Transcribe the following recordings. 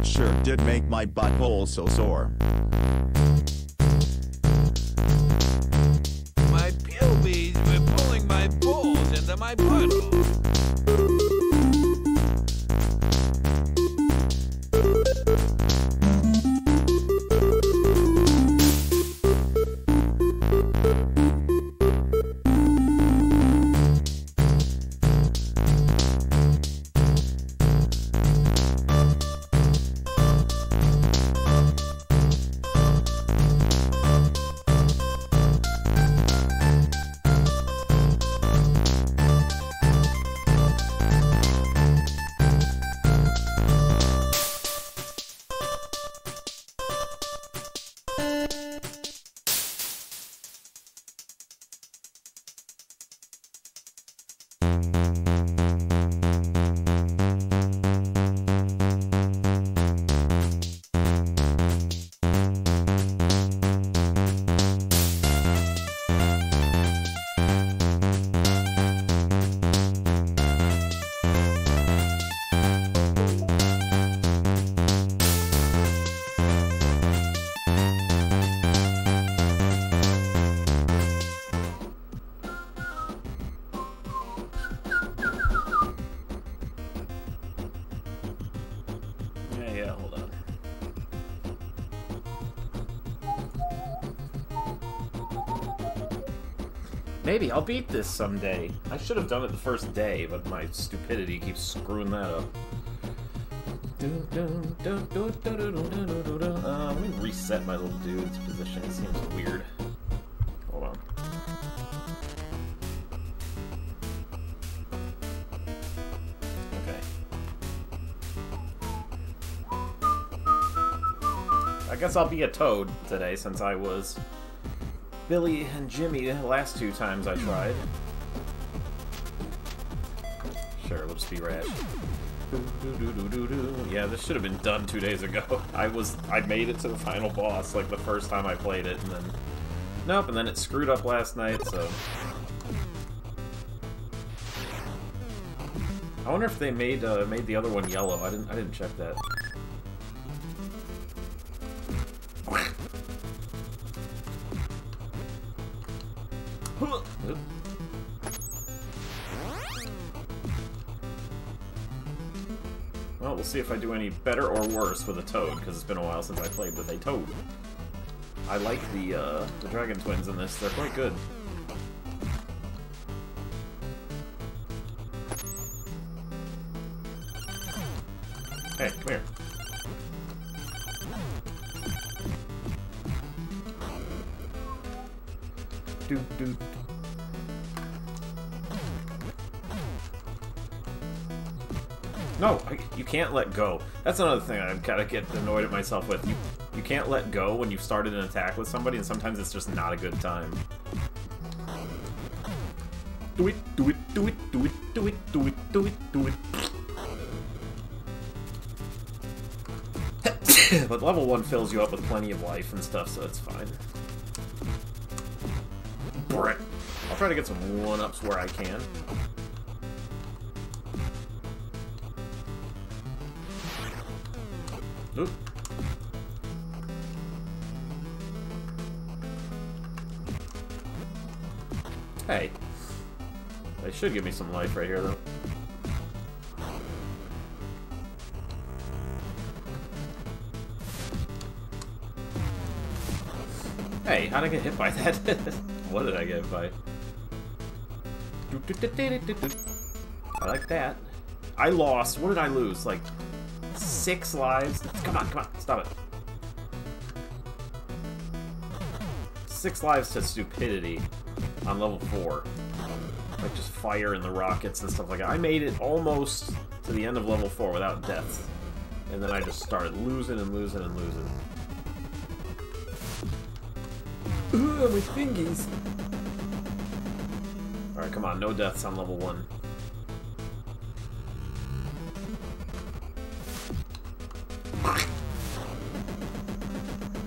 That sure did make my butthole so sore. Maybe I'll beat this someday. I should have done it the first day, but my stupidity keeps screwing that up. Uh, let me reset my little dude's position. It seems weird. Hold on. Okay. I guess I'll be a toad today since I was Billy and Jimmy the last two times I tried. Sure, we'll just be Rash. Yeah, this should have been done two days ago. I was I made it to the final boss like the first time I played it, and then nope, and then it screwed up last night. So I wonder if they made uh, made the other one yellow. I didn't I didn't check that. If I do any better or worse with a toad, because it's been a while since I played with a toad. I like the uh, the Dragon Twins in this; they're quite good. Hey, come here. Do do. No, you can't let go. That's another thing I've gotta get annoyed at myself with. You you can't let go when you've started an attack with somebody, and sometimes it's just not a good time. Do it, do it, do it, do it, do it, do it, do it, do it. but level 1 fills you up with plenty of life and stuff, so it's fine. Brett. I'll try to get some 1-ups where I can. Should give me some life right here, though. Hey, how'd I get hit by that? what did I get hit by? I like that. I lost. What did I lose? Like, six lives? Come on, come on, stop it. Six lives to stupidity on level four. Like just fire and the rockets and stuff like that. I made it almost to the end of level four without deaths. And then I just started losing and losing and losing. Ooh, my fingies! Alright, come on, no deaths on level one.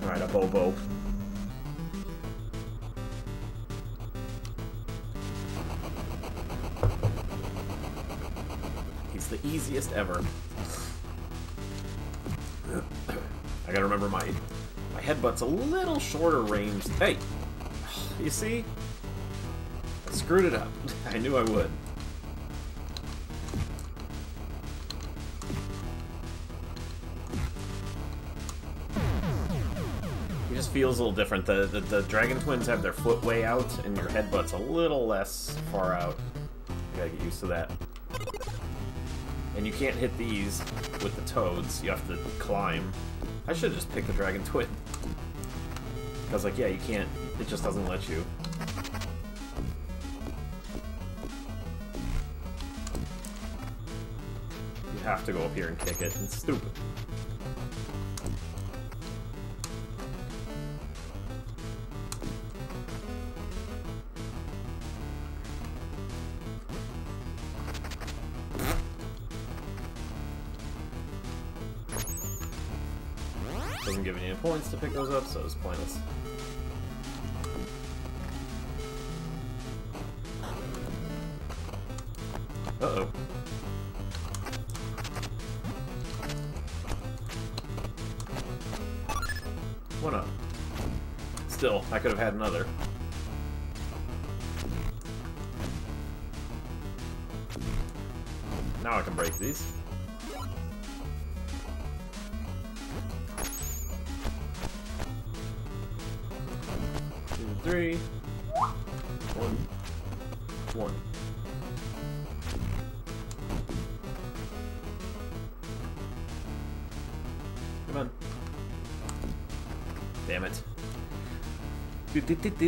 Alright, Abobo. Ever. I gotta remember my my headbutt's a little shorter range. Hey, you see? I screwed it up. I knew I would. It just feels a little different. The, the the Dragon Twins have their foot way out, and your headbutt's a little less far out. You gotta get used to that. And you can't hit these with the toads. You have to climb. I should just picked the Dragon Twin. Because, like, yeah, you can't... It just doesn't let you. You have to go up here and kick it. It's stupid. Doesn't give me any points to pick those up, so it's pointless. Uh-oh. One up. Still, I could have had another. Now I can break these.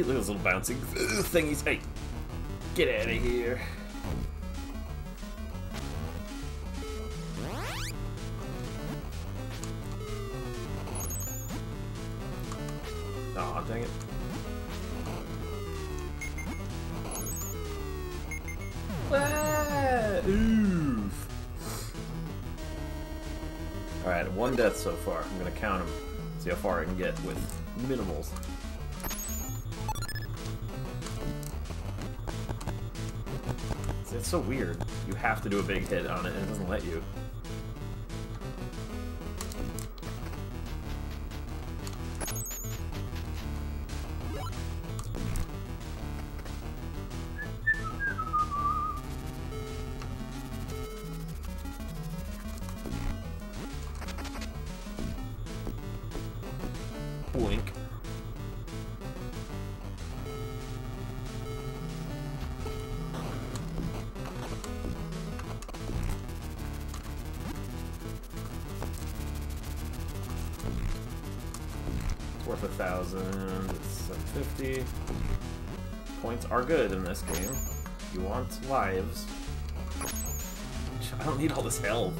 Those little bouncing thingies. Hey! Get out of here. Aw, dang it. Ah. Alright, one death so far. I'm gonna count them. See how far I can get with minimals. It's so weird. You have to do a big hit on it and it doesn't let you. Boink. Worth a thousand. It's 750. Points are good in this game. You want lives. I don't need all this health.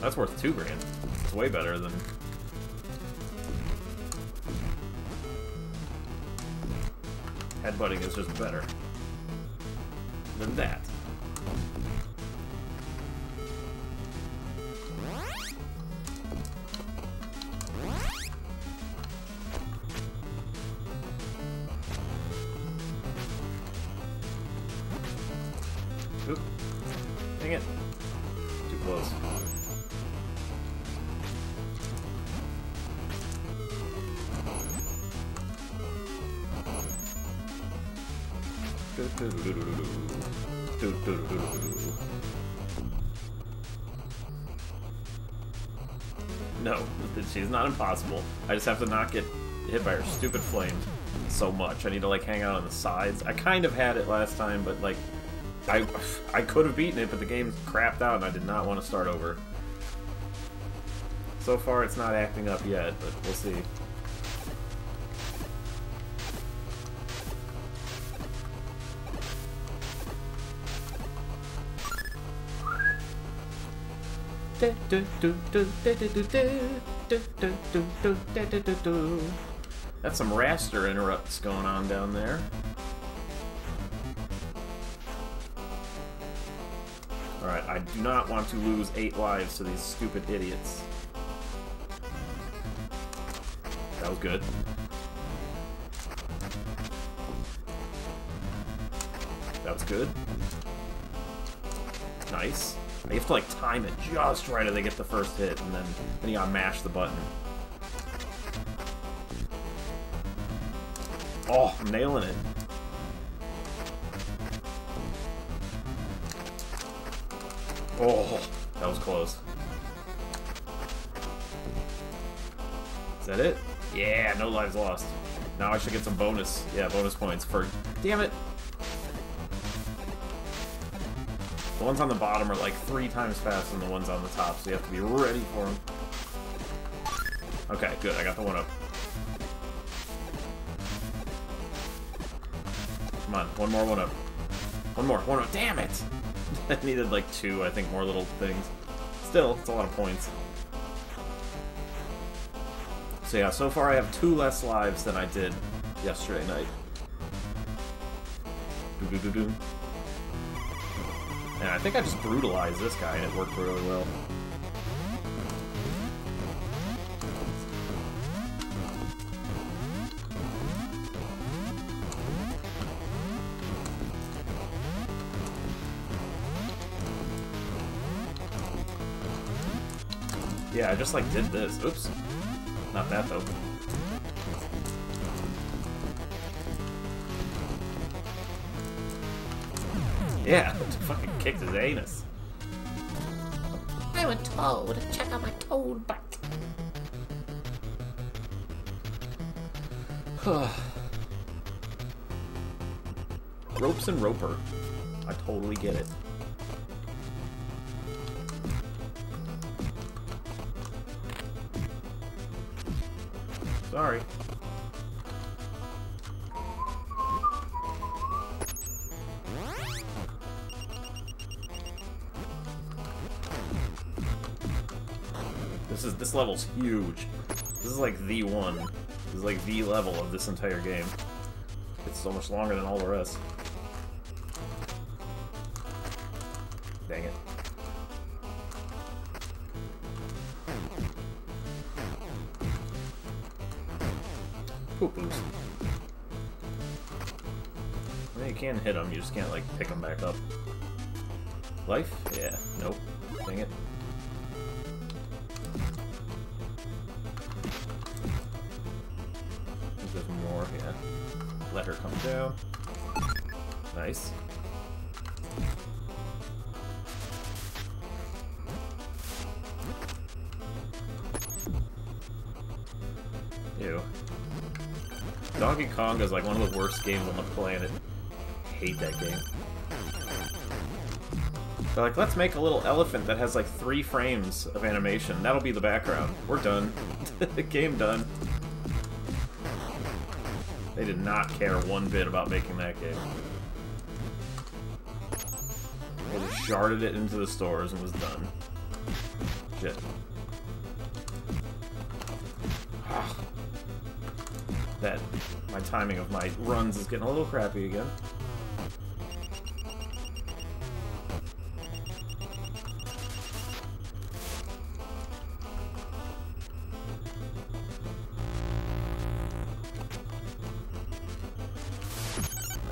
That's worth two grand. It's way better than. Headbutting is just better than that. I just have to not get hit by her stupid flame so much. I need to like hang out on the sides. I kind of had it last time, but like I I could have beaten it, but the game crapped out and I did not want to start over. So far, it's not acting up yet, but we'll see. That's some raster interrupts going on down there. Alright, I do not want to lose eight lives to these stupid idiots. That was good. That was good. Nice. You have to like time it just right as they get the first hit, and then then you gotta mash the button. Oh, I'm nailing it. Oh, that was close. Is that it? Yeah, no lives lost. Now I should get some bonus. Yeah, bonus points for... Damn it! The ones on the bottom are like three times faster than the ones on the top, so you have to be ready for them. Okay, good. I got the one up. Come on, one more one up. One more, one up. Damn it! I needed like two, I think, more little things. Still, it's a lot of points. So yeah, so far I have two less lives than I did yesterday night. Doo -doo -doo And I think I just brutalized this guy and it worked really well. Yeah, I just like did this. Oops. Not that though. Yeah, fucking kicked his anus. I'm a toad. Check out my toad butt. Ropes and Roper. I totally get it. Huge. This is like the one. This is like the level of this entire game. It's so much longer than all the rest. Dang it. Poo-poos. Well, you can hit them, you just can't, like, pick them back up. Life? Yeah. Nope. Dang it. Is like one of the worst games on the planet. hate that game. They're like, let's make a little elephant that has like three frames of animation. That'll be the background. We're done. game done. They did not care one bit about making that game. They just sharded it into the stores and was done. Shit. Ah. that my timing of my runs is getting a little crappy again.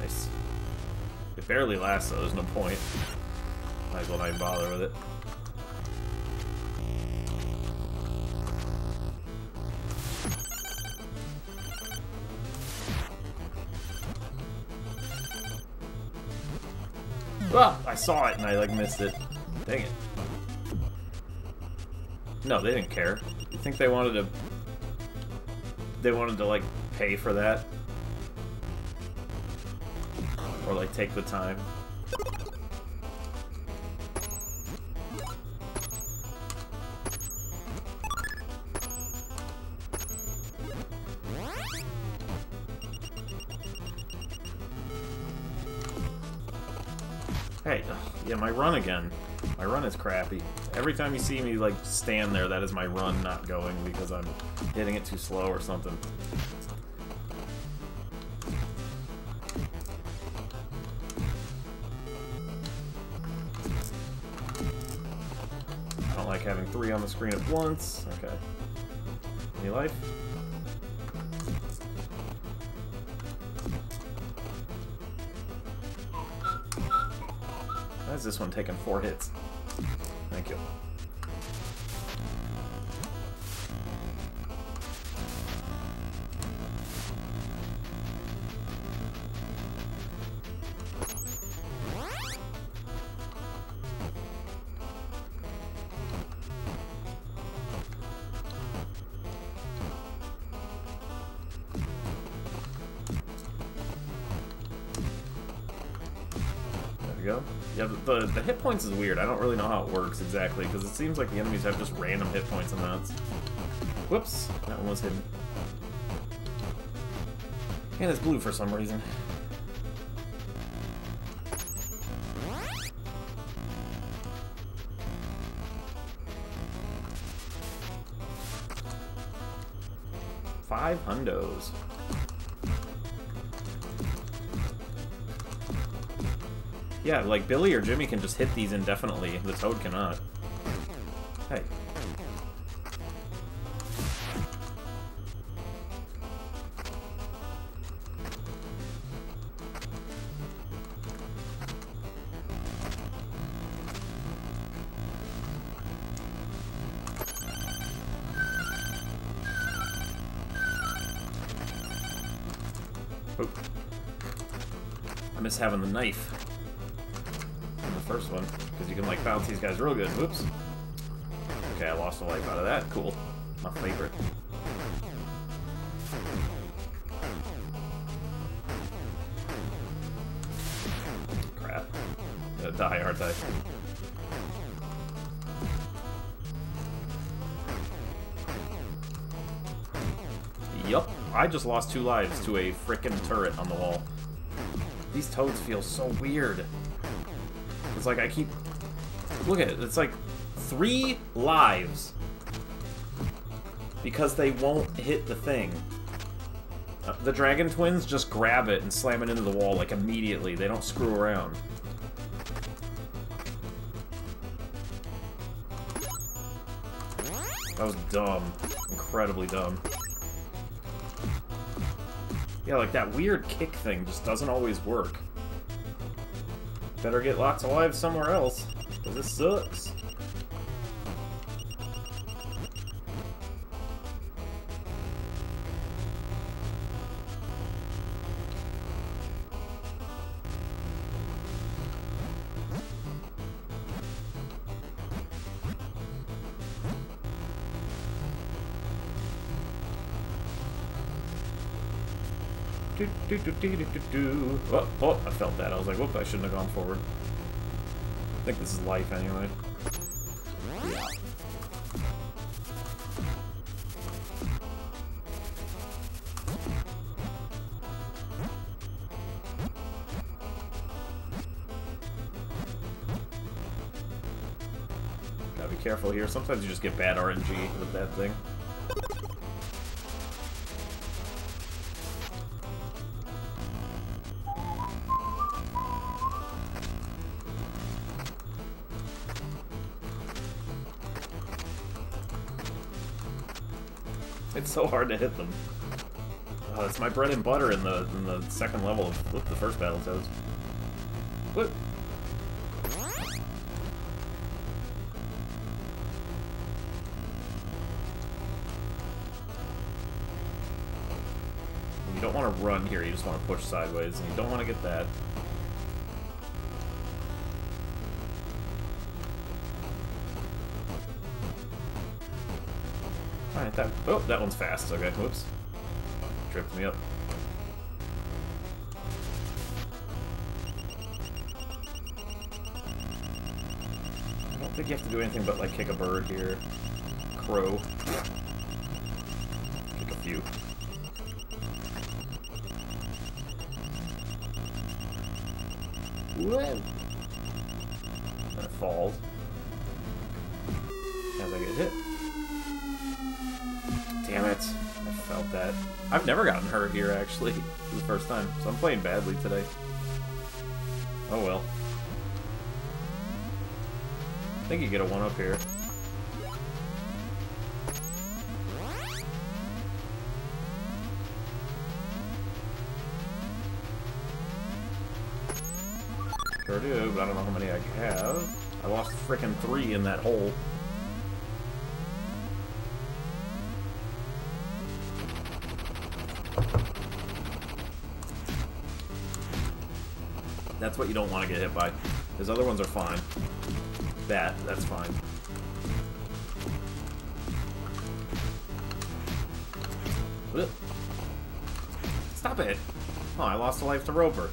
Nice. It barely lasts though, there's no point. Might as well not even bother with it. Ah, I saw it and I like missed it. Dang it. No, they didn't care. You think they wanted to they wanted to like pay for that? Or like take the time? Run again. My run is crappy. Every time you see me, like, stand there, that is my run not going because I'm hitting it too slow or something. I don't like having three on the screen at once. Okay. Any life? This one taking four hits? We go. Yeah, the, the, hit points is weird. I don't really know how it works exactly, because it seems like the enemies have just random hit points and that's... Whoops! That one was hidden. And it's blue for some reason. Five hundos. Yeah, like Billy or Jimmy can just hit these indefinitely. The Toad cannot. Hey. Oop. I miss having the knife bounce these guys real good. Whoops. Okay, I lost a life out of that. Cool. My favorite. Crap. Gonna die, aren't I? Yup, I just lost two lives to a frickin' turret on the wall. These toads feel so weird. It's like I keep... Look at it, it's like three lives. Because they won't hit the thing. Uh, the Dragon Twins just grab it and slam it into the wall, like, immediately. They don't screw around. That was dumb. Incredibly dumb. Yeah, like that weird kick thing just doesn't always work. Better get lots of lives somewhere else, this sucks. Do, do, do, do, do, do. Oh, oh, I felt that. I was like, whoop, I shouldn't have gone forward. Think this is life anyway. Gotta be careful here. Sometimes you just get bad RNG with that thing. so hard to hit them. Oh, it's my bread and butter in the in the second level of whoop, the first Battletoads. What? You don't want to run here, you just want to push sideways, and you don't want to get that. That. Oh, that one's fast. Okay, whoops. Tripped me up. I don't think you have to do anything but, like, kick a bird here. Crow. Kick a few. Whoa! And it falls. I've never gotten hurt here, actually, for the first time, so I'm playing badly today. Oh well. I think you get a one-up here. Sure do, but I don't know how many I have. I lost frickin' three in that hole. That's what you don't want to get hit by. His other ones are fine. That, that's fine. Stop it! Oh, I lost a life to Roper.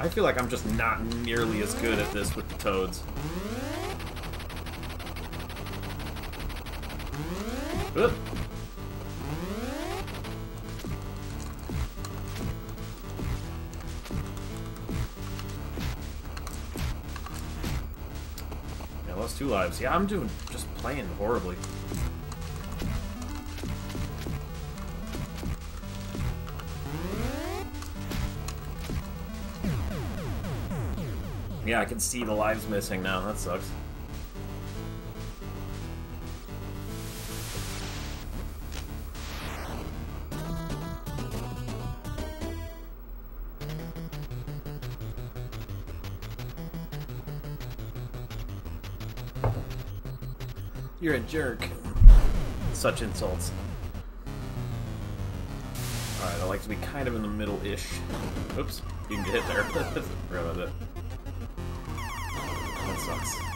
I feel like I'm just not nearly as good at this with the toads. Ugh. Two lives. Yeah, I'm doing just playing horribly. Yeah, I can see the lives missing now. That sucks. Jerk. Such insults. Alright, I like to be kind of in the middle-ish. Oops, you can get hit there. Forgot about that. That sucks.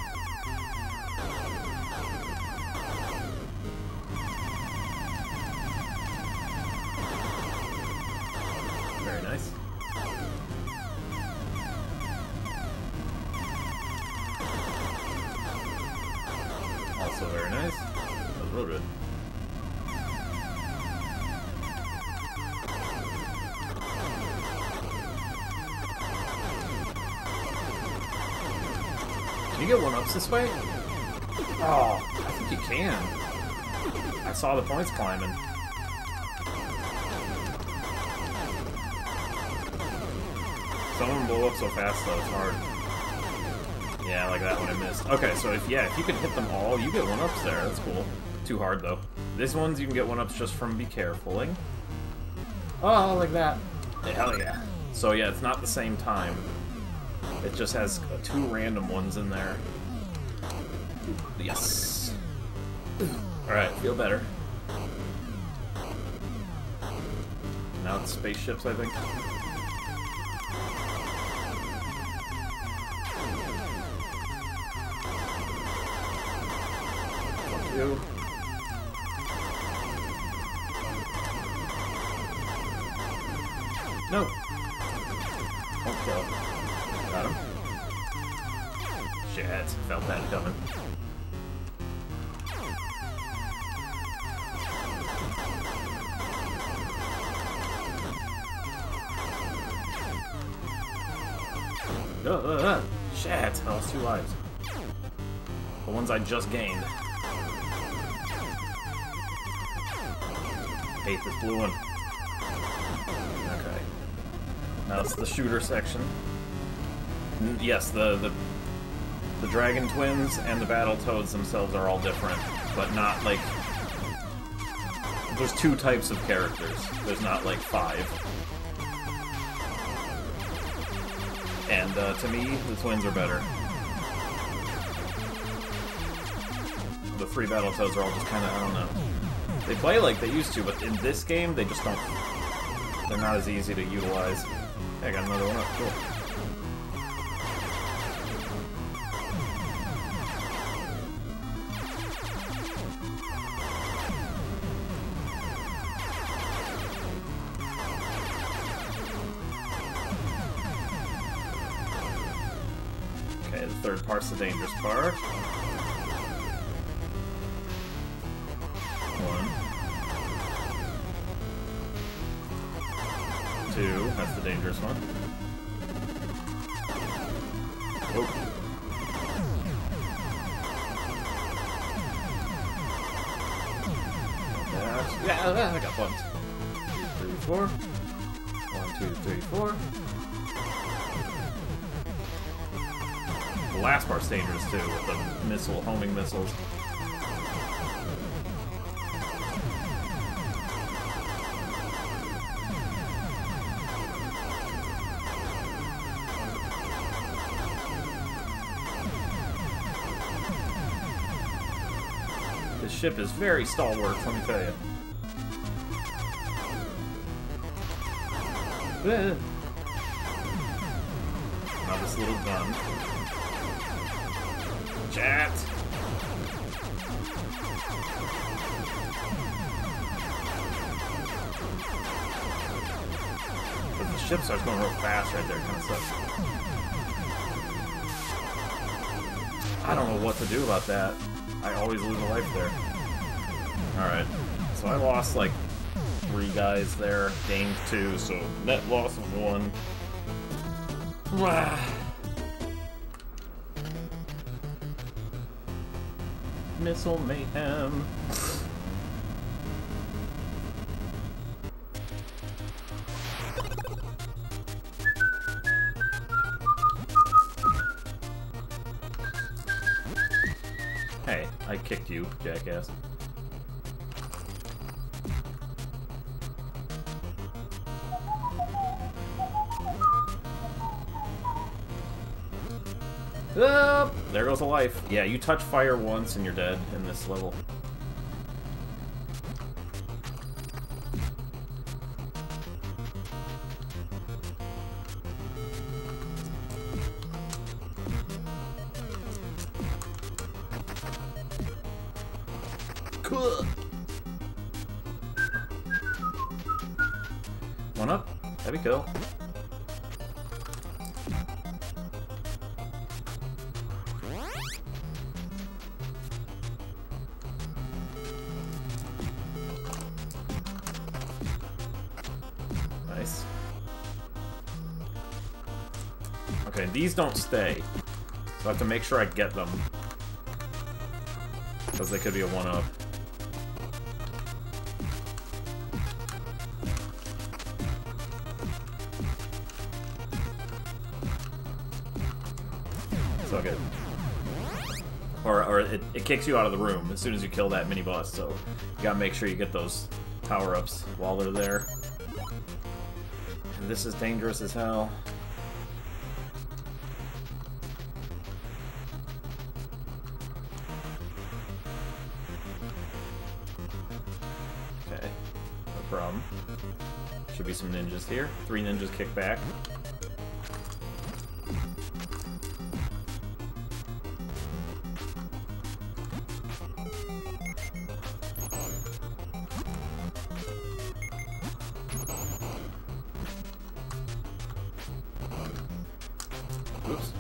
Also very nice. That was real good. Can you get one-ups this way? Oh, I think you can. I saw the points climbing. Some of them blow up so fast though, it's hard. Yeah, like that one I missed. Okay, so if yeah, if you can hit them all, you get one-ups there. That's cool. Too hard though. This one's you can get one-ups just from be carefuling. Oh, like that. Yeah, hell yeah. So yeah, it's not the same time. It just has two random ones in there. Yes. Alright, feel better. Now it's spaceships, I think. You. No. Don't kill. Got him. Shit, felt that coming. Uh, uh, uh. Shit, I lost two lives. The ones I just gained. Hate this blue one. Okay. Now it's the shooter section. N- Yes, the, the the dragon twins and the battle toads themselves are all different, but not like there's two types of characters. There's not like five. And uh, to me, the twins are better. The three battle toads are all just kind of I don't know. They play like they used to, but in this game they just don't. They're not as easy to utilize. Hey, I got another one up. Cool. Okay, the third part's the dangerous part. missiles. This ship is very stalwart, let me tell you. Eh. now this little gun. Chat! The ship starts going real fast right there, kind of sucks. I don't know what to do about that. I always lose a life there. Alright, so I lost like three guys there, gained two, so net loss of one. Missile mayhem. Yeah, you touch fire once and you're dead in this level. Cool. One up. Heavy kill. Nice. These don't stay. So I have to make sure I get them. Because they could be a one-up. So good. Or, or it, it kicks you out of the room as soon as you kill that mini boss, so you gotta make sure you get those power-ups while they're there. And this is dangerous as hell. Three ninjas kick back. Oops.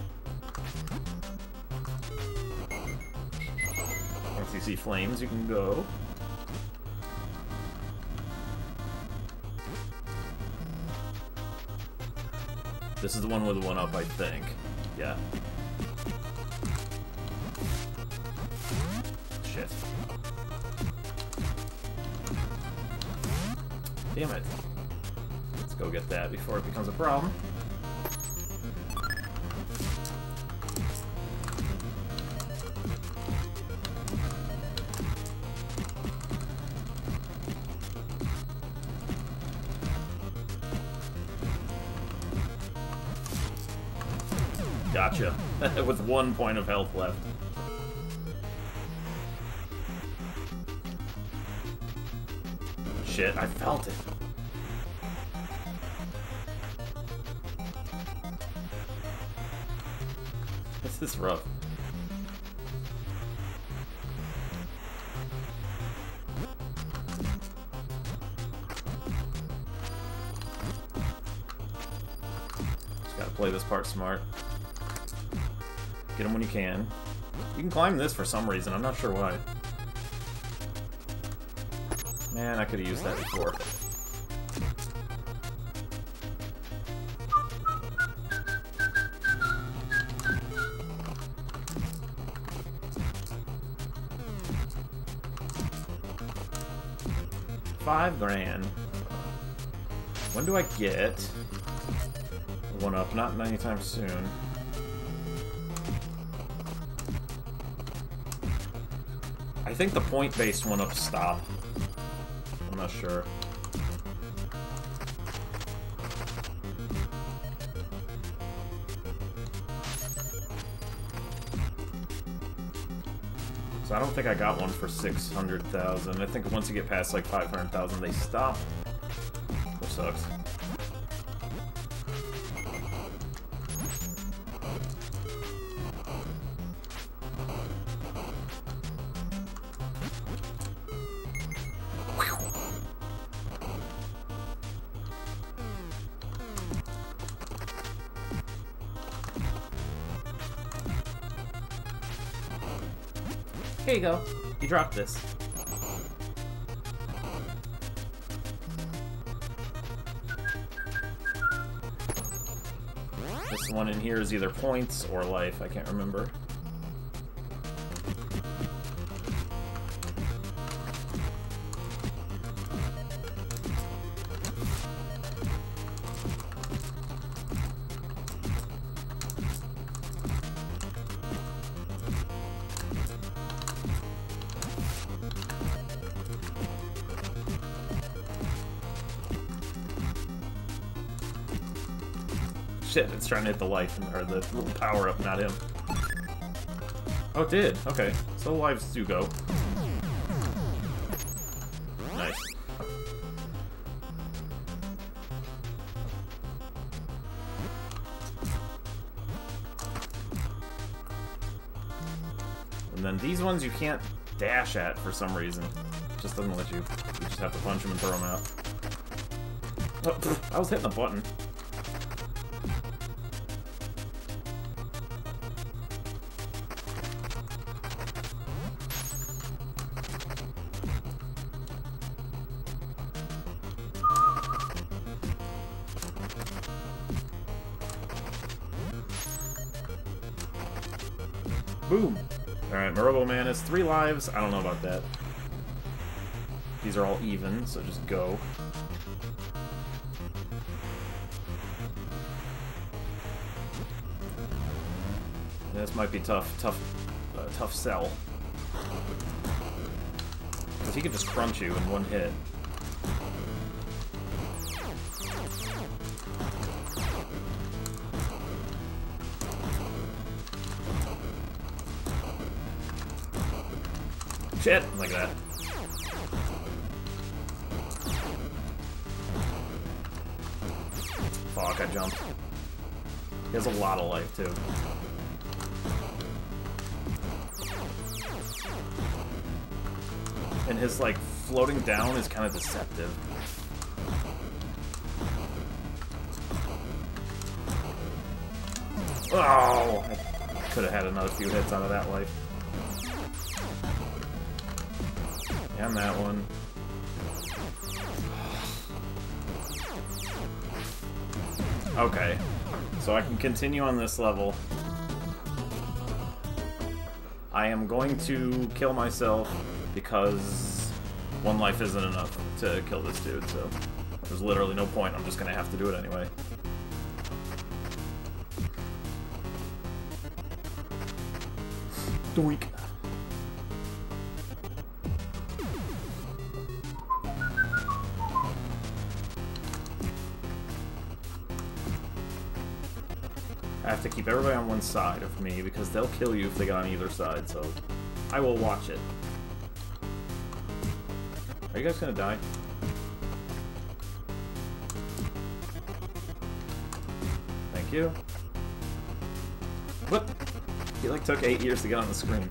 Once you see flames, you can go. This is the one with the one up, I think. Yeah. Shit. Damn it. Let's go get that before it becomes a problem. One point of health left. Shit, I felt it. This is rough. Just gotta play this part smart. Get them when you can. You can climb this for some reason, I'm not sure why. Man, I could have used that before. Five grand. When do I get one up? Not anytime soon. I think the point-based one up stop. I'm not sure. So I don't think I got one for 600,000. I think once you get past like 500,000, they stop. Which sucks. You dropped this. This one in here is either points or life, I can't remember. Shit, it's trying to hit the life, or the little power up, not him. Oh, it did. Okay. So lives do go. Nice. And then these ones you can't dash at for some reason. It just doesn't let you. You just have to punch them and throw them out. Oh, I was hitting the button. Lives. I don't know about that. These are all even, so just go. This might be tough, tough, uh, tough sell. Because he could just crunch you in one hit. And his, like, floating down is kind of deceptive. Oh! I could have had another few hits out of that life. And that one. Okay. So I can continue on this level. I am going to kill myself because one life isn't enough to kill this dude, so there's literally no point. I'm just gonna have to do it anyway. Doink. I have to keep everybody on one side of me because they'll kill you if they get on either side, so I will watch it. Are you guys gonna die? Thank you. What? He like took eight years to get on the screen.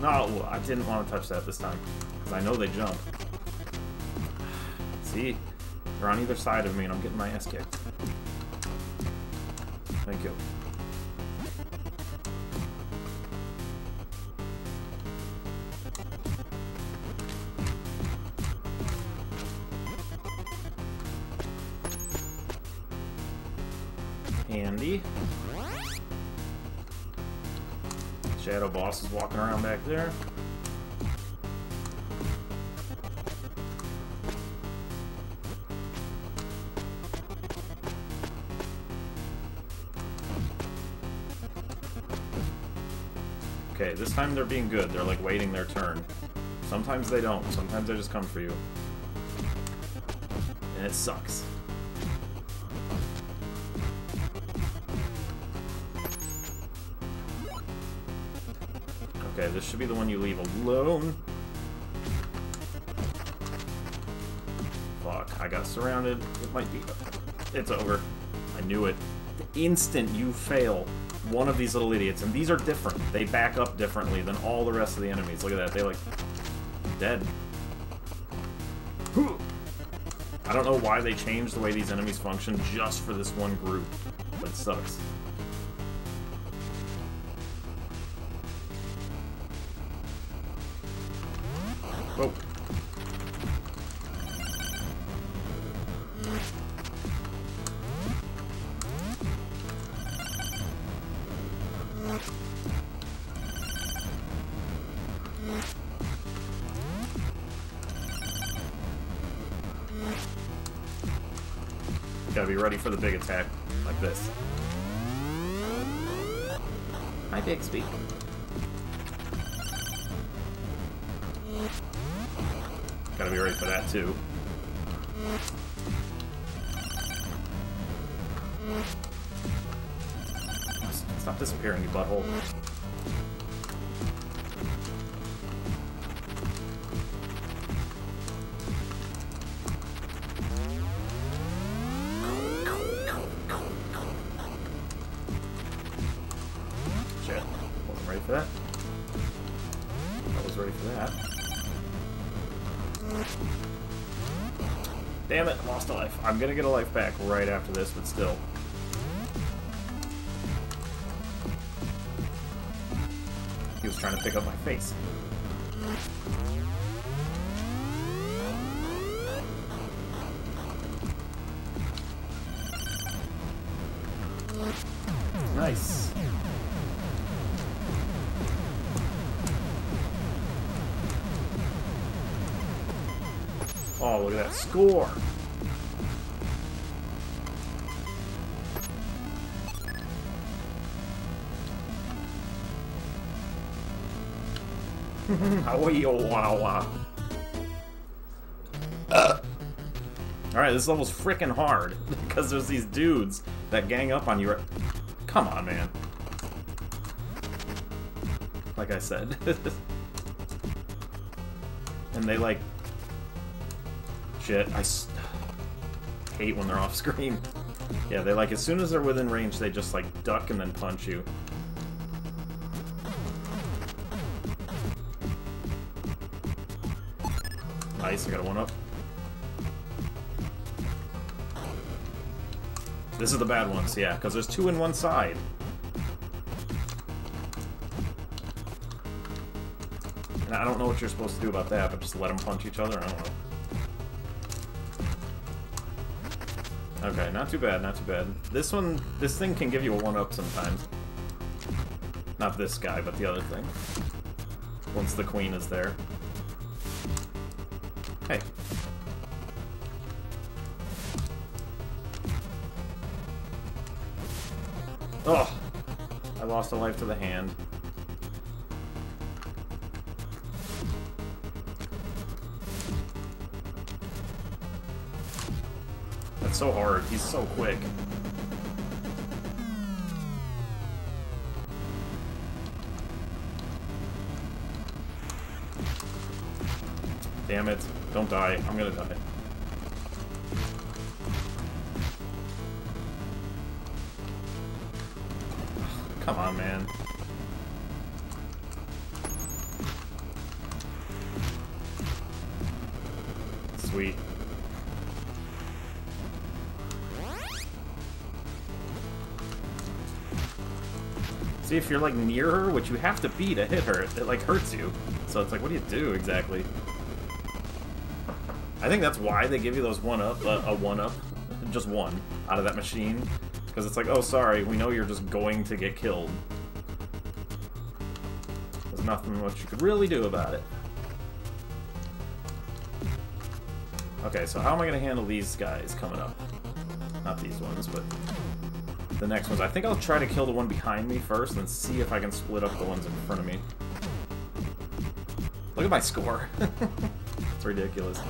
No, I didn't want to touch that this time. Because I know they jump. See? They're on either side of me and I'm getting my ass kicked. Handy. Shadow Boss is walking around back there. Okay, this time they're being good. They're like waiting their turn. Sometimes they don't. Sometimes they just come for you. And it sucks. This should be the one you leave alone. Fuck, I got surrounded. It might be... It's over. I knew it. The instant you fail one of these little idiots, and these are different. They back up differently than all the rest of the enemies. Look at that. They, like... Dead. I don't know why they changed the way these enemies function just for this one group. But it sucks. Gotta be ready for the big attack, like this. Hi, Bixby. Gotta be ready for that, too. Stop disappearing, you butthole. I'm gonna get a life back right after this, but still. He was trying to pick up my face. Nice. Oh, look at that score! Uh. Alright, this level's freaking hard because there's these dudes that gang up on you. Come on, man. Like I said. and they like shit. I hate when they're off screen. Yeah, they like as soon as they're within range, they just like duck and then punch you. Nice, I got a one up. This is the bad ones, yeah, because there's two in one side. And I don't know what you're supposed to do about that, but just let them punch each other? I don't know. Okay, not too bad, not too bad. This one, this thing can give you a one-up sometimes. Not this guy, but the other thing. Once the queen is there. Lost a life to the hand. That's so hard. He's so quick. Damn it. Don't die. I'm gonna die. Come on, man. Sweet. See, if you're like near her, which you have to be to hit her, it like hurts you. So it's like, what do you do exactly? I think that's why they give you those one up, uh, a one up, just one out of that machine, because it's like, oh, sorry, we know you're just going to get killed. There's nothing much you could really do about it. Okay, so how am I going to handle these guys coming up? Not these ones, but the next ones. I think I'll try to kill the one behind me first, and see if I can split up the ones in front of me. Look at my score. it's ridiculous.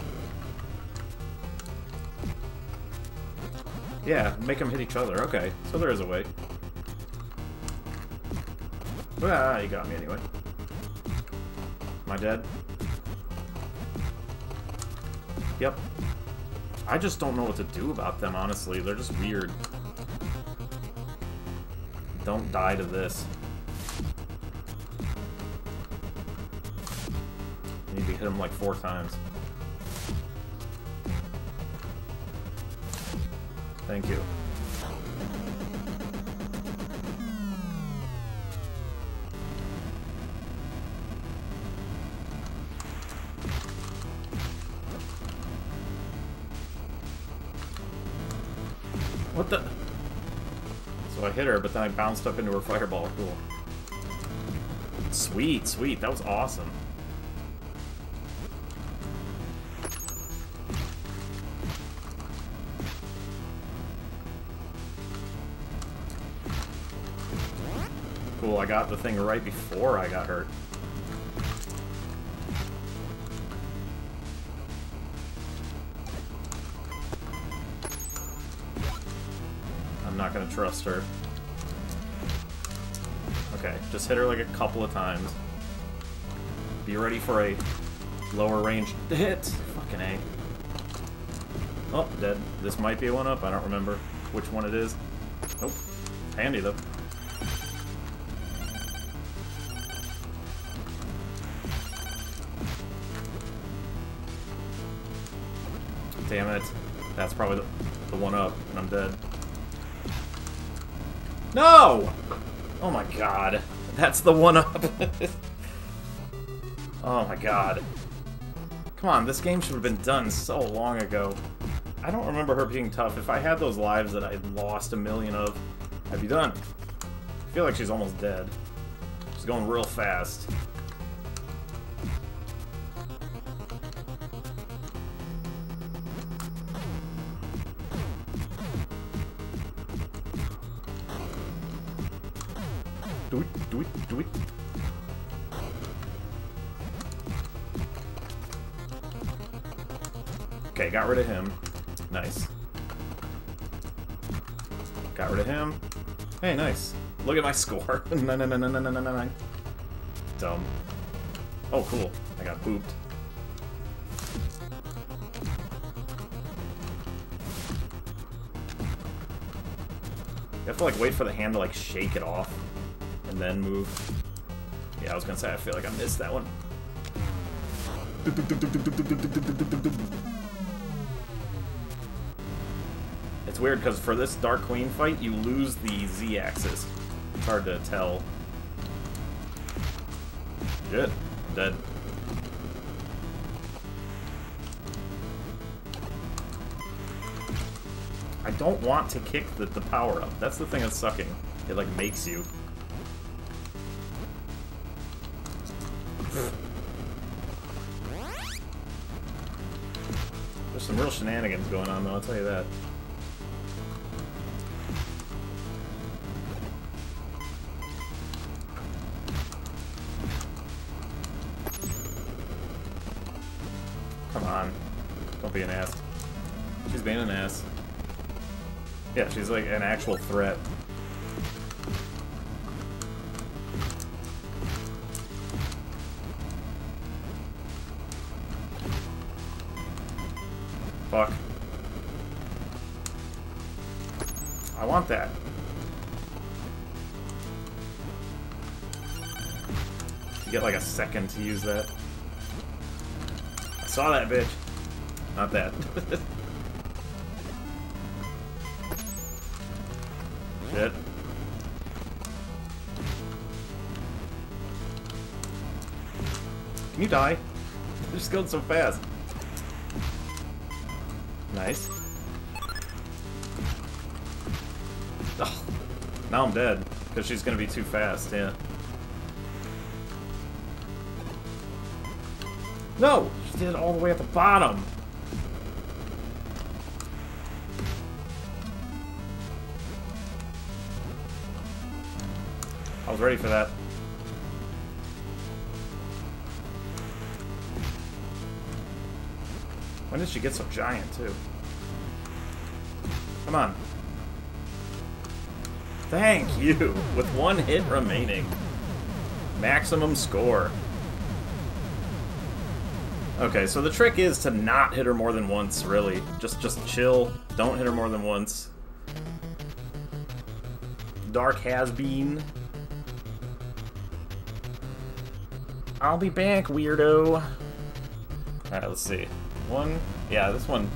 Yeah, make them hit each other. Okay, so there is a way. Ah, you got me anyway. Am I dead? Yep. I just don't know what to do about them, honestly. They're just weird. Don't die to this. I need to hit them like four times. Thank you. What the? So I hit her, but then I bounced up into her fireball. Cool. Sweet, sweet. That was awesome. I got the thing right before I got hurt. I'm not gonna trust her. Okay, just hit her like a couple of times. Be ready for a lower range hit. Fucking A. Oh, dead. This might be a one-up. I don't remember which one it is. Nope. Handy, though. Damn it. That's probably the, the one up, and I'm dead. No! Oh my god. That's the one up. oh my god. Come on, this game should have been done so long ago. I don't remember her being tough. If I had those lives that I lost a million of, I'd be done. I feel like she's almost dead. She's going real fast. Do it, do it, do it. Okay, got rid of him. Nice. Got rid of him. Hey, nice. Look at my score. no, no, no, no, no, no, no, no. Dumb. Oh, cool. I got booped. You have to, like, wait for the hand to, like, shake it off then move. Yeah, I was gonna say, I feel like I missed that one. It's weird because for this Dark Queen fight, you lose the Z-axis. It's hard to tell. Shit, I'm dead. I don't want to kick the, the power up. That's the thing that's sucking. It like makes you. Shenanigans going on though, I'll tell you that. Come on. Don't be an ass. She's being an ass. Yeah, she's like an actual threat. Fuck. I want that. You get like a second to use that. I saw that bitch. Not that. Shit. Can you die? You're just going so fast. Nice. Oh, now I'm dead, because she's going to be too fast, yeah. No! She did it all the way at the bottom! I was ready for that. When did she get so giant, too? Come on. Thank you! With one hit remaining. Maximum score. Okay, so the trick is to not hit her more than once, really. Just just chill. Don't hit her more than once. Dark has been. I'll be back, weirdo. Alright, let's see. One. Yeah, this one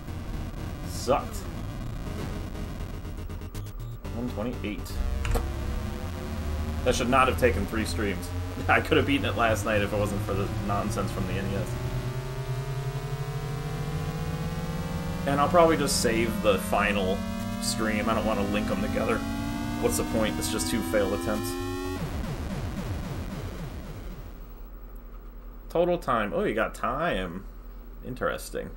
sucked. 128. That should not have taken three streams. I could have beaten it last night if it wasn't for the nonsense from the NES. And I'll probably just save the final stream. I don't want to link them together. What's the point? It's just two failed attempts. Total time. Oh, you got time. Interesting.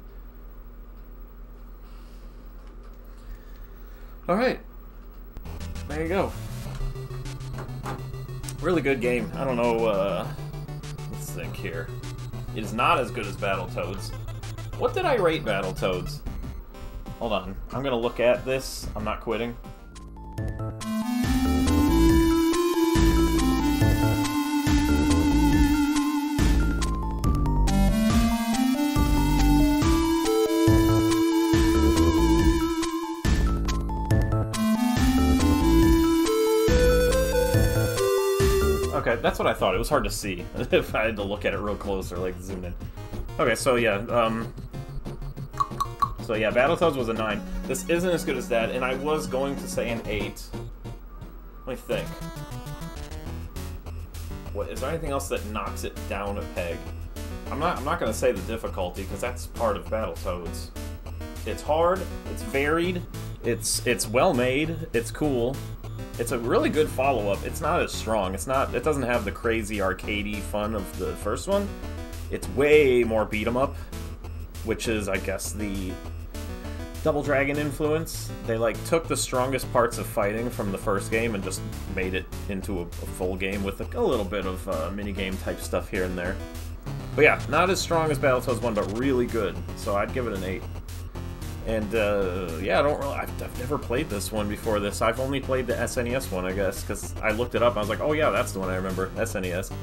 Alright. There you go. Really good game. I don't know, uh... Let's think here. It is not as good as Battletoads. What did I rate Battletoads? Hold on. I'm gonna look at this. I'm not quitting. That's what I thought. It was hard to see if I had to look at it real close or like zoom in. Okay, so yeah, um, so yeah, Battletoads was a 9. This isn't as good as that, and I was going to say an 8. Let me think. What, is there anything else that knocks it down a peg? I'm not, I'm not going to say the difficulty, because that's part of Battletoads. It's hard, it's varied, it's, it's well made, it's cool. It's a really good follow-up. It's not as strong. It's not. It doesn't have the crazy arcadey fun of the first one. It's way more beat 'em up, which is, I guess, the Double Dragon influence. They like took the strongest parts of fighting from the first game and just made it into a, a full game with a, a little bit of uh, minigame type stuff here and there. But yeah, not as strong as Battletoads 1, but really good. So I'd give it an 8. And uh, yeah, I don't really. I've, I've, never played this one before this. I've only played the SNES one, I guess, because I looked it up. I was like, oh yeah, that's the one I remember. SNES.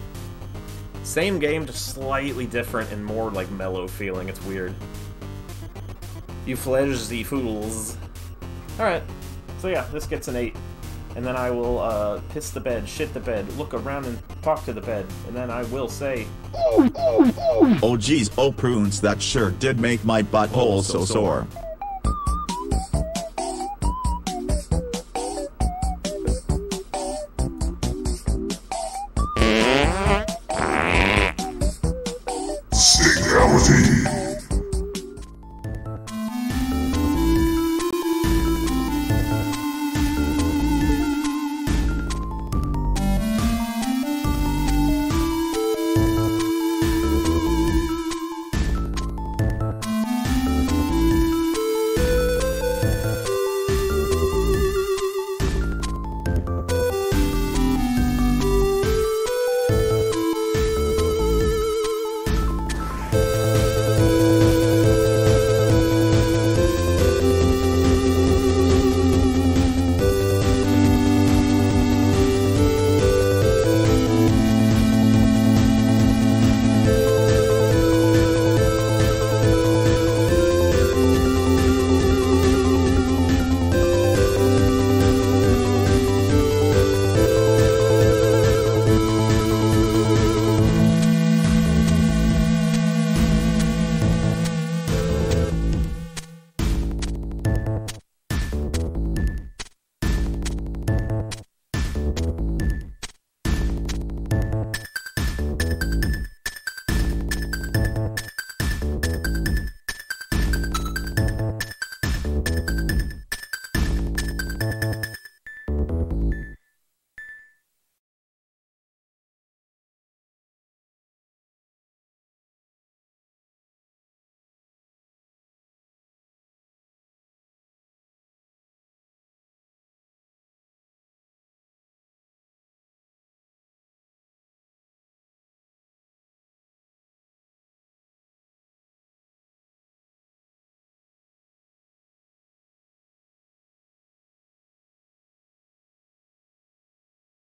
Same game, just slightly different and more like mellow feeling. It's weird. You fledgy fools. Alright, so yeah, this gets an 8. And then I will uh, piss the bed, shit the bed, look around and talk to the bed, and then I will say, Oh geez, oh prunes, that sure did make my butthole so sore.